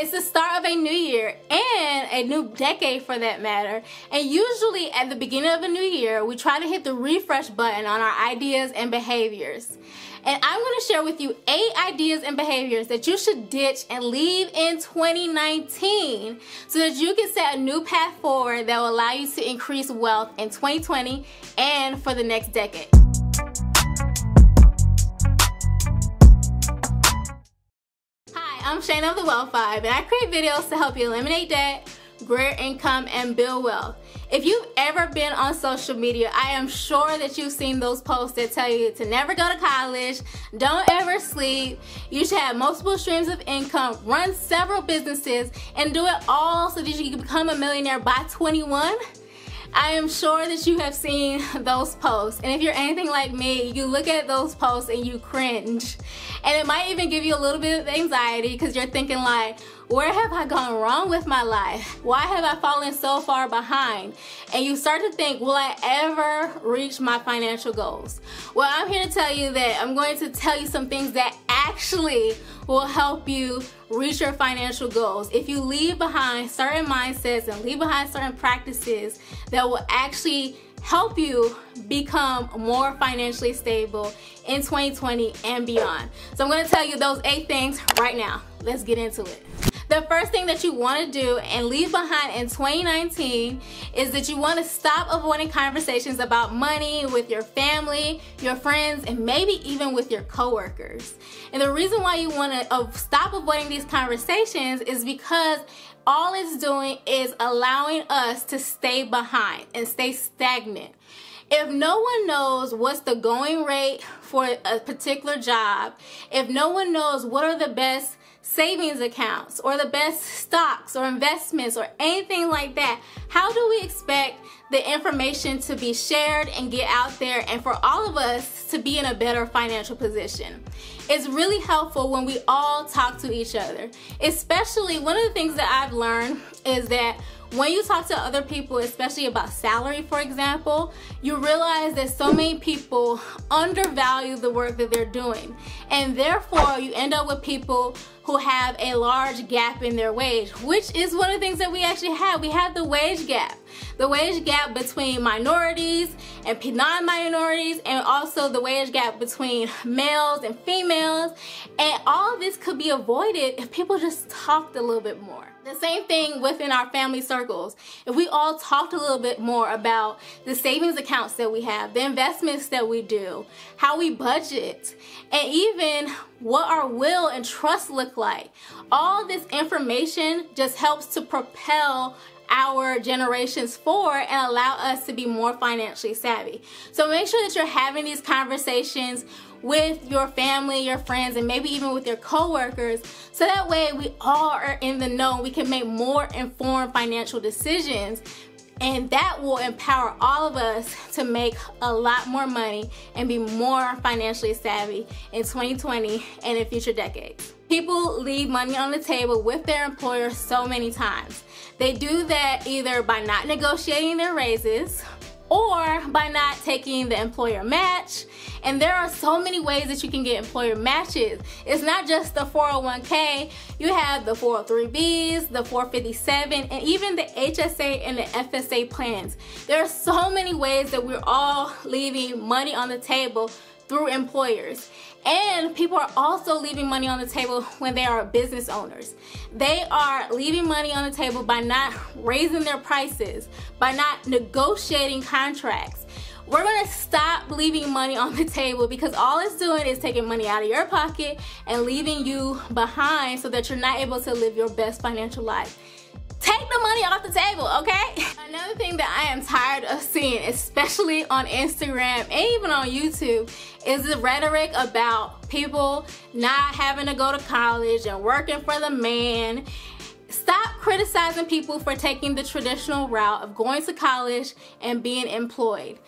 It's the start of a new year and a new decade for that matter. And usually at the beginning of a new year, we try to hit the refresh button on our ideas and behaviors. And I'm going to share with you eight ideas and behaviors that you should ditch and leave in 2019 so that you can set a new path forward that will allow you to increase wealth in 2020 and for the next decade. I'm Shayna of the Wealth Vibe, and I create videos to help you eliminate debt, grow income, and build wealth. If you've ever been on social media, I am sure that you've seen those posts that tell you to never go to college, don't ever sleep, you should have multiple streams of income, run several businesses, and do it all so that you can become a millionaire by 21. I am sure that you have seen those posts. And if you're anything like me, you look at those posts and you cringe. And it might even give you a little bit of anxiety because you're thinking like, where have I gone wrong with my life? Why have I fallen so far behind? And you start to think, will I ever reach my financial goals? Well, I'm here to tell you that I'm going to tell you some things that actually will help you reach your financial goals. If you leave behind certain mindsets and leave behind certain practices that will actually help you become more financially stable in 2020 and beyond. So I'm going to tell you those eight things right now. Let's get into it. The first thing that you want to do and leave behind in 2019 is that you want to stop avoiding conversations about money with your family, your friends, and maybe even with your coworkers. And the reason why you want to uh, stop avoiding these conversations is because all it's doing is allowing us to stay behind and stay stagnant. If no one knows what's the going rate for a particular job, if no one knows what are the best savings accounts or the best stocks or investments or anything like that, how do we expect the information to be shared and get out there and for all of us to be in a better financial position? It's really helpful when we all talk to each other. Especially one of the things that I've learned is that when you talk to other people, especially about salary, for example, you realize that so many people undervalue the work that they're doing. And therefore, you end up with people who have a large gap in their wage, which is one of the things that we actually have. We have the wage gap. The wage gap between minorities and non-minorities and also the wage gap between males and females. And all of this could be avoided if people just talked a little bit more. The same thing within our family circles. If we all talked a little bit more about the savings accounts that we have, the investments that we do, how we budget, and even what our will and trust look like. All this information just helps to propel our generations forward and allow us to be more financially savvy. So make sure that you're having these conversations with your family, your friends, and maybe even with your coworkers. So that way we all are in the know. We can make more informed financial decisions and that will empower all of us to make a lot more money and be more financially savvy in 2020 and in future decades. People leave money on the table with their employer so many times. They do that either by not negotiating their raises or by not taking the employer match. And there are so many ways that you can get employer matches. It's not just the 401k, you have the 403bs, the 457, and even the HSA and the FSA plans. There are so many ways that we're all leaving money on the table through employers. And people are also leaving money on the table when they are business owners. They are leaving money on the table by not raising their prices, by not negotiating contracts. We're gonna stop leaving money on the table because all it's doing is taking money out of your pocket and leaving you behind so that you're not able to live your best financial life. Take the money off the table, okay? Another thing that I am tired of seeing, especially on Instagram and even on YouTube, is the rhetoric about people not having to go to college and working for the man. Stop criticizing people for taking the traditional route of going to college and being employed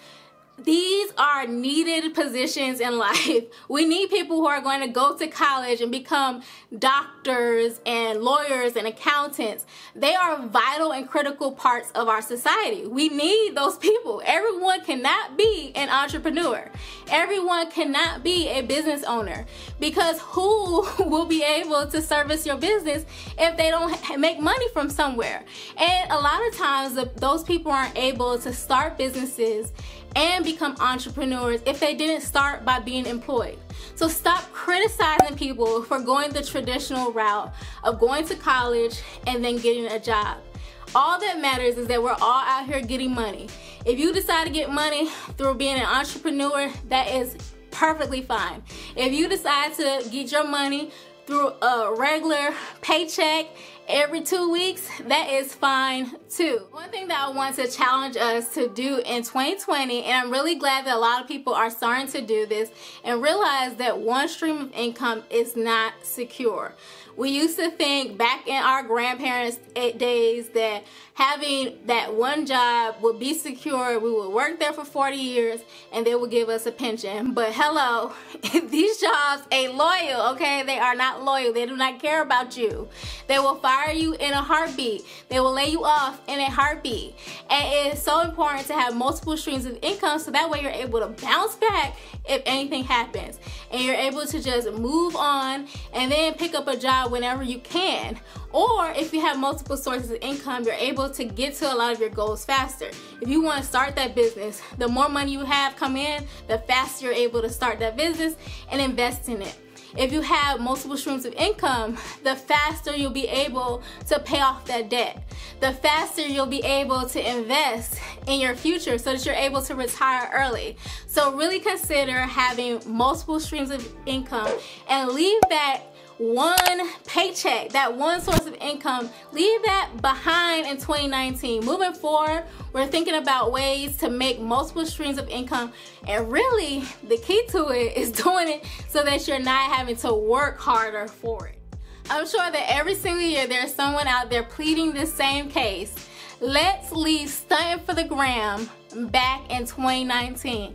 these are needed positions in life. We need people who are going to go to college and become doctors and lawyers and accountants. They are vital and critical parts of our society. We need those people. Everyone cannot be an entrepreneur. Everyone cannot be a business owner because who will be able to service your business if they don't make money from somewhere? And a lot of times those people aren't able to start businesses and become entrepreneurs if they didn't start by being employed. So stop criticizing people for going the traditional route of going to college and then getting a job. All that matters is that we're all out here getting money. If you decide to get money through being an entrepreneur, that is perfectly fine. If you decide to get your money through a regular paycheck every two weeks, that is fine too. One thing that I want to challenge us to do in 2020, and I'm really glad that a lot of people are starting to do this and realize that one stream of income is not secure. We used to think back in our grandparents' days that having that one job would be secure. We would work there for 40 years and they would give us a pension. But hello, these jobs ain't loyal, okay? They are not loyal. They do not care about you. They will fire you in a heartbeat. They will lay you off in a heartbeat. And it is so important to have multiple streams of income so that way you're able to bounce back if anything happens. And you're able to just move on and then pick up a job whenever you can. Or if you have multiple sources of income, you're able to get to a lot of your goals faster. If you want to start that business, the more money you have come in, the faster you're able to start that business and invest in it. If you have multiple streams of income, the faster you'll be able to pay off that debt. The faster you'll be able to invest in your future so that you're able to retire early. So really consider having multiple streams of income and leave that one paycheck, that one source of income, leave that behind in 2019. Moving forward, we're thinking about ways to make multiple streams of income. And really, the key to it is doing it so that you're not having to work harder for it. I'm sure that every single year there's someone out there pleading the same case. Let's leave stunting for the gram back in 2019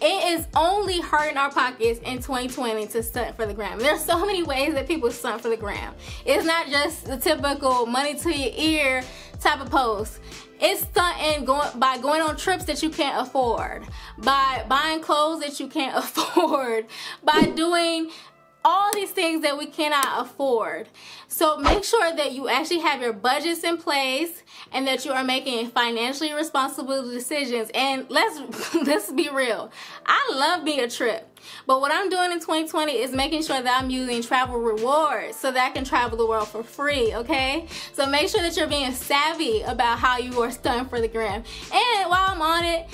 it is only hurting our pockets in 2020 to stunt for the gram. There's so many ways that people stunt for the gram. It's not just the typical money to your ear type of post. It's stunting going by going on trips that you can't afford, by buying clothes that you can't afford, by doing all these things that we cannot afford. So make sure that you actually have your budgets in place and that you are making financially responsible decisions. And let's let's be real. I love being a trip. But what I'm doing in 2020 is making sure that I'm using travel rewards so that I can travel the world for free, okay? So make sure that you're being savvy about how you are stunting for the gram. And while I'm on it,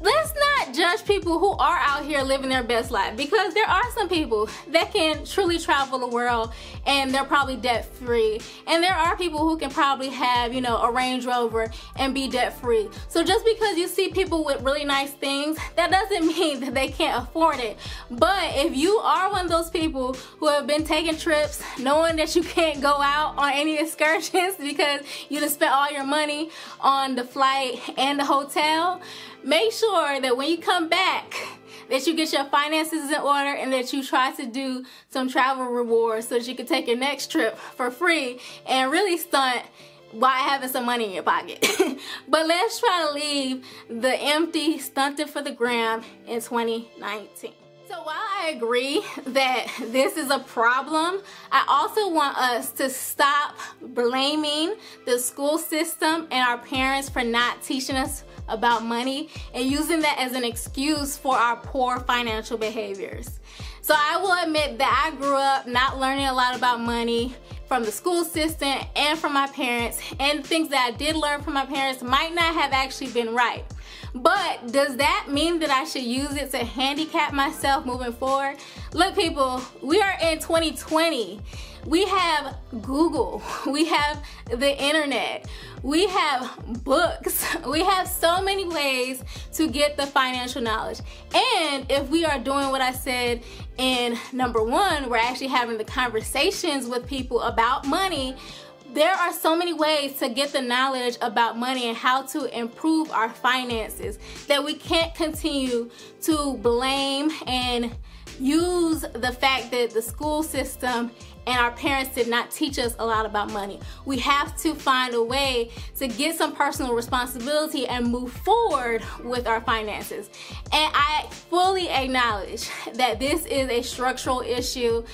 let's judge people who are out here living their best life. Because there are some people that can truly travel the world and they're probably debt free and there are people who can probably have you know a Range Rover and be debt free so just because you see people with really nice things that doesn't mean that they can't afford it. But if you are one of those people who have been taking trips knowing that you can't go out on any excursions because you just spent all your money on the flight and the hotel make sure that when you come back, that you get your finances in order and that you try to do some travel rewards so that you can take your next trip for free and really stunt while having some money in your pocket. but let's try to leave the empty stunted for the gram in 2019. So while I agree that this is a problem, I also want us to stop blaming the school system and our parents for not teaching us about money and using that as an excuse for our poor financial behaviors. So I will admit that I grew up not learning a lot about money from the school system and from my parents and things that I did learn from my parents might not have actually been right. But does that mean that I should use it to handicap myself moving forward? Look people, we are in 2020. We have Google, we have the internet, we have books, we have so many ways to get the financial knowledge. And if we are doing what I said in number one, we're actually having the conversations with people about money, there are so many ways to get the knowledge about money and how to improve our finances that we can't continue to blame and use the fact that the school system and our parents did not teach us a lot about money. We have to find a way to get some personal responsibility and move forward with our finances. And I fully acknowledge that this is a structural issue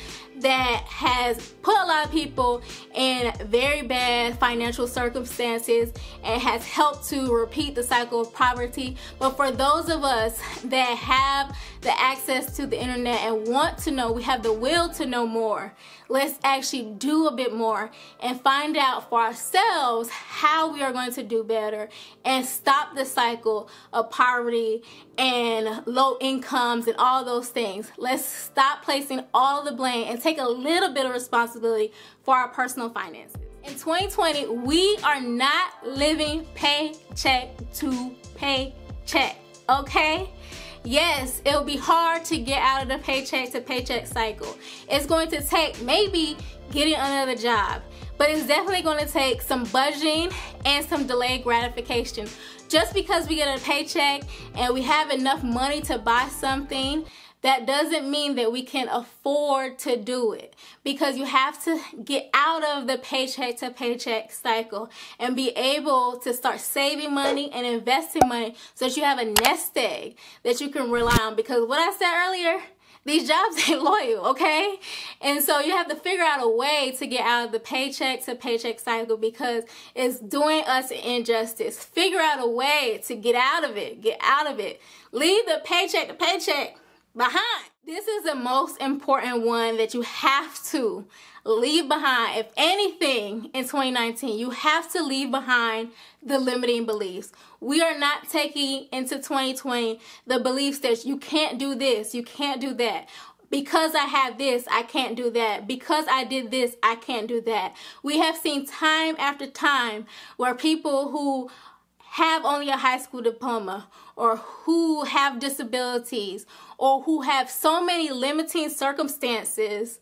that has put a lot of people in very bad financial circumstances and has helped to repeat the cycle of poverty. But for those of us that have the access to the internet and want to know, we have the will to know more, let's actually do a bit more and find out for ourselves how we are going to do better and stop the cycle of poverty and low incomes and all those things. Let's stop placing all the blame and take a little bit of responsibility for our personal finances. In 2020, we are not living paycheck to paycheck, okay? Yes, it'll be hard to get out of the paycheck to paycheck cycle. It's going to take maybe getting another job, but it's definitely going to take some budgeting and some delayed gratification. Just because we get a paycheck and we have enough money to buy something that doesn't mean that we can afford to do it because you have to get out of the paycheck to paycheck cycle and be able to start saving money and investing money so that you have a nest egg that you can rely on because what I said earlier these jobs ain't loyal, okay? And so you have to figure out a way to get out of the paycheck to paycheck cycle because it's doing us injustice. Figure out a way to get out of it. Get out of it. Leave the paycheck to paycheck behind. This is the most important one that you have to leave behind. If anything in 2019, you have to leave behind the limiting beliefs. We are not taking into 2020 the beliefs that you can't do this, you can't do that. Because I have this, I can't do that. Because I did this, I can't do that. We have seen time after time where people who have only a high school diploma or who have disabilities or who have so many limiting circumstances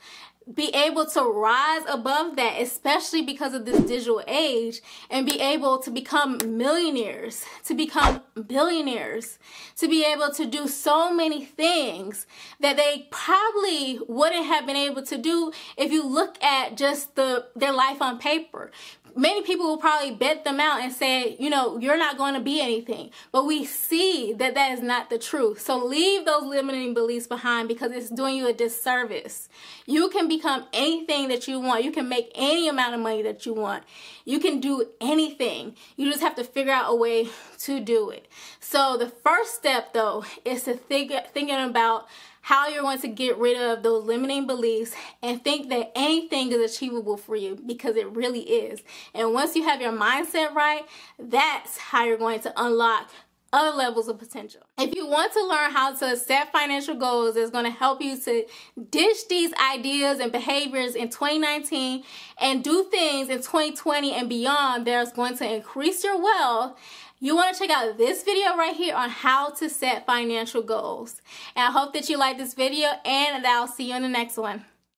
be able to rise above that, especially because of this digital age, and be able to become millionaires, to become billionaires, to be able to do so many things that they probably wouldn't have been able to do if you look at just the their life on paper many people will probably bet them out and say, you know, you're not going to be anything. But we see that that is not the truth. So leave those limiting beliefs behind because it's doing you a disservice. You can become anything that you want. You can make any amount of money that you want. You can do anything. You just have to figure out a way to do it. So the first step though is to think thinking about how you're going to get rid of those limiting beliefs and think that anything is achievable for you because it really is. And once you have your mindset right, that's how you're going to unlock other levels of potential. If you want to learn how to set financial goals it's going to help you to ditch these ideas and behaviors in 2019 and do things in 2020 and beyond that's going to increase your wealth, you want to check out this video right here on how to set financial goals. And I hope that you like this video and I'll see you in the next one.